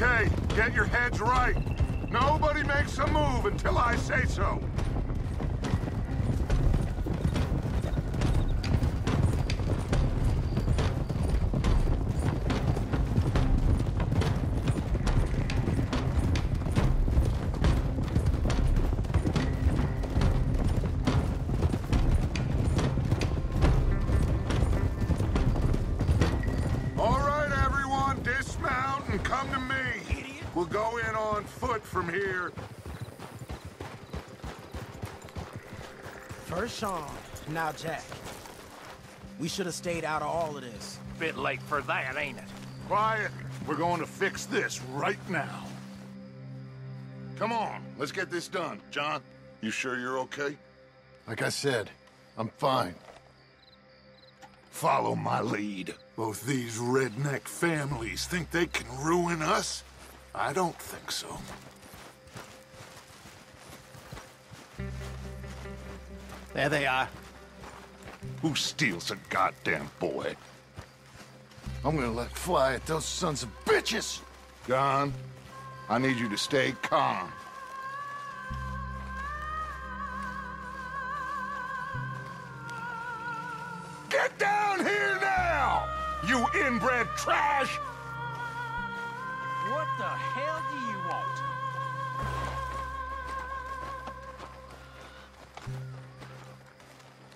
Okay, get your heads right. Nobody makes a move until I say so. From here. First Sean, now Jack. We should have stayed out of all of this. Bit late for that, ain't it? Quiet. We're going to fix this right now. Come on, let's get this done. John, you sure you're okay? Like I said, I'm fine. Follow my lead. Both these redneck families think they can ruin us? I don't think so. There they are. Who steals a goddamn boy? I'm gonna let fly at those sons of bitches! John, I need you to stay calm. Get down here now! You inbred trash! What the hell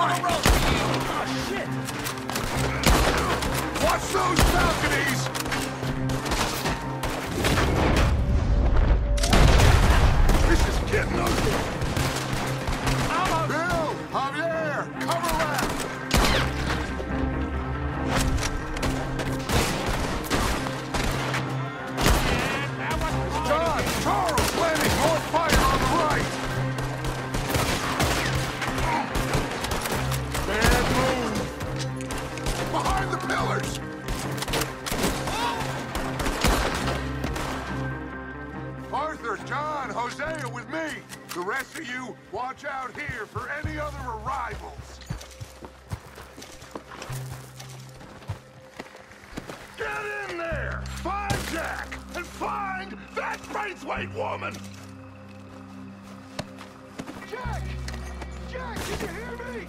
Watch those balconies! This is getting ugly. Bill! Javier! Cover Hosea with me. The rest of you, watch out here for any other arrivals. Get in there! Find Jack! And find that Braithwaite woman! Jack! Jack, can you hear me?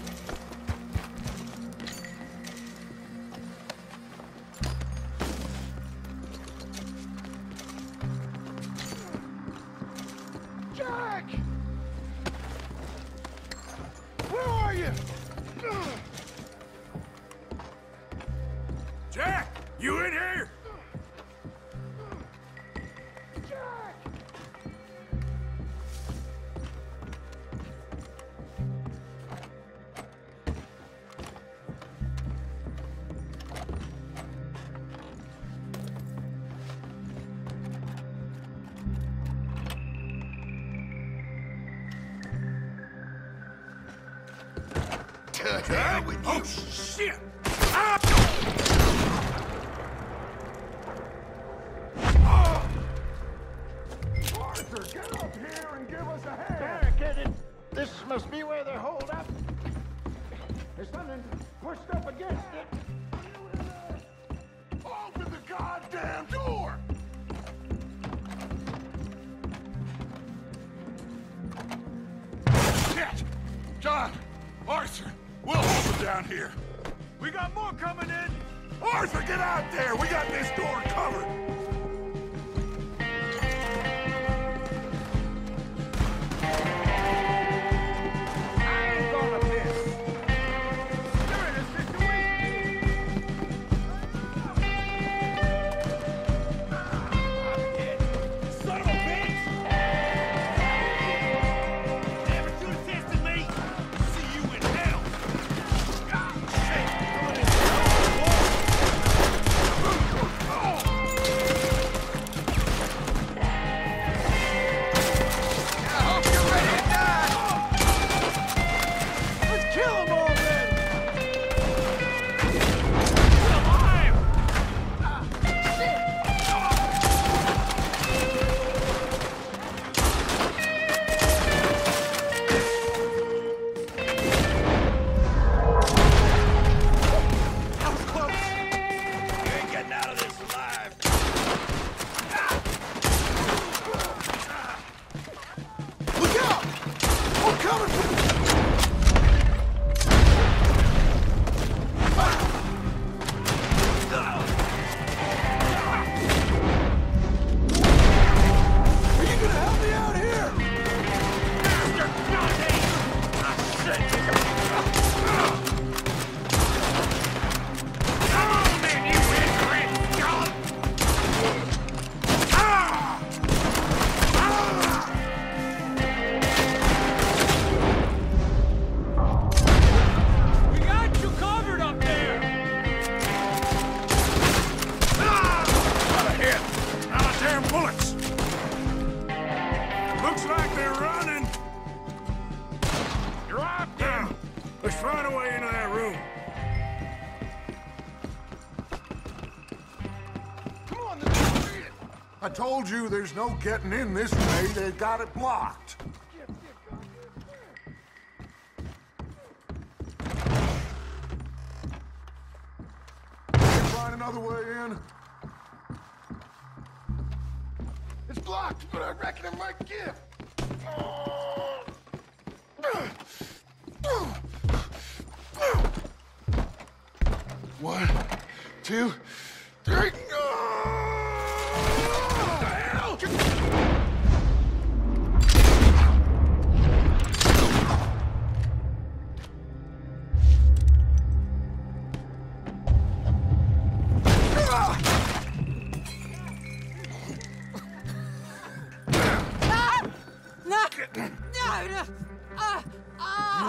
Jack! You in here? Jack! To hell with you! Oh, shit! Arthur, get up here and give us a hand! must be where they're holed up. There's something pushed up against it. Open the goddamn door! Shit! John! Arthur! We'll hold them down here. We got more coming in! Arthur, get out there! We got this door told you there's no getting in this way. They've got it blocked. Find another way in. It's blocked, but I reckon it might give. One, two, three.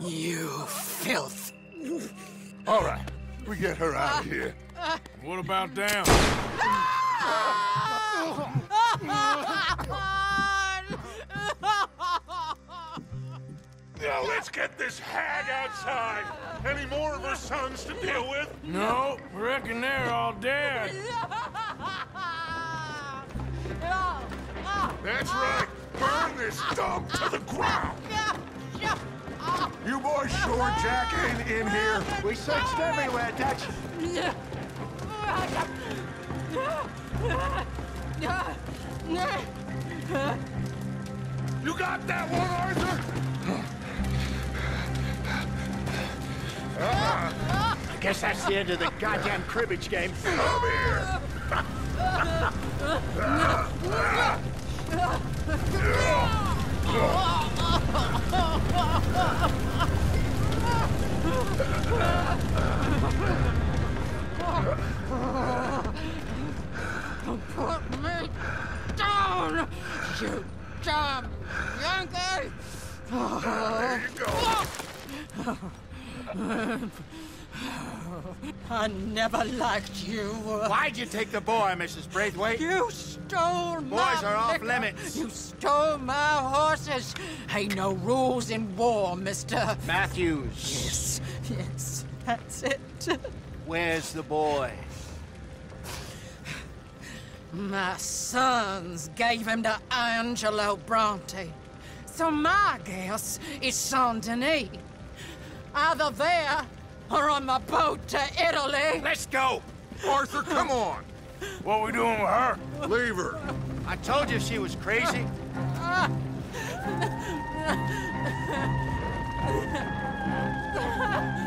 You filth. All right, we get her out of here. What about down? Now let's get this hag outside. Any more of her sons to deal with? No, reckon they're all dead. That's right. Burn this dump to the ground. You boys sure Jack ain't in here? We searched everywhere, Dutch. You got that one, Arthur? I guess that's the end of the goddamn cribbage game. Come here. Put me down, you dumb Yankee! There you go. I never liked you. Why'd you take the boy, Mrs. Braithwaite? You stole my Boys are off limits. You stole my horses. Ain't no rules in war, mister. Matthews, Yes, yes, that's it. where's the boy? My sons gave him to Angelo Bronte. So my guess is Saint Denis. Either there or on the boat to Italy. Let's go! Arthur, come on! What we doing with her? Leave her. I told you she was crazy. Ah, 哈哈哈哈哈哈哈哈